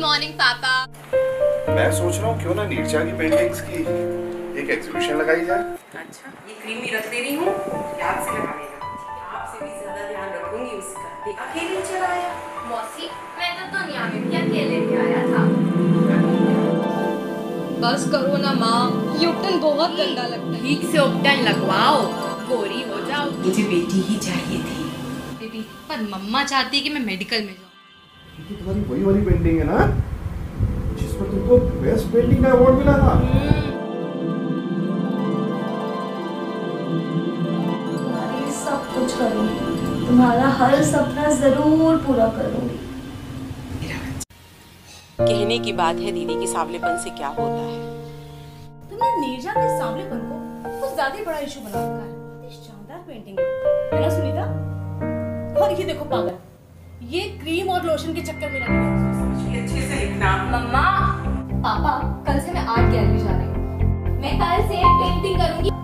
Morning पापा मैं सोच रहा हूँ क्यों ना नीरजा की पेंटिंग्स की एक एग्जीबिशन लगाई जाए। अच्छा ये क्रीम भी रख दे रही हूँ। याद से लगा आपसे भी ज़्यादा ध्यान रखूँगी उसका। ये अकेले चला आया मौसी मैं तो दुनिया में भी अकेले भी आया था। बस करो ना माँ ये उपटन बहुत गंदा लगता है। ठीक से उपटन लगवाओ। गोरी हो जाओ। मुझे बेटी ही चाहिए थी। बेबी पर मम्मा चाहती है कि मैं मेडिकल में तो तुम्हारी वही वाली पेंटिंग है ना? जिस पर तुमको बेस्ट पेंटिंग का अवार्ड मिला था। सब कुछ करूँगी। तुम्हारा हर सपना ज़रूर पूरा करूँगी। कहने की बात है दीदी की सांवलेपन से क्या होता है? तुमने नीरजा के सांवलेपन को कुछ ज़्यादा बड़ा इशू बना रखा है। इतनी शानदार पेंटिंग है ना सुनीता? और ये देखो पागल। ये क्रीम और लोशन के चक्कर में मम्मा पापा कल से मैं आर्ट गैलरी जा रही हूँ मैं कल से पेंटिंग करूँगी।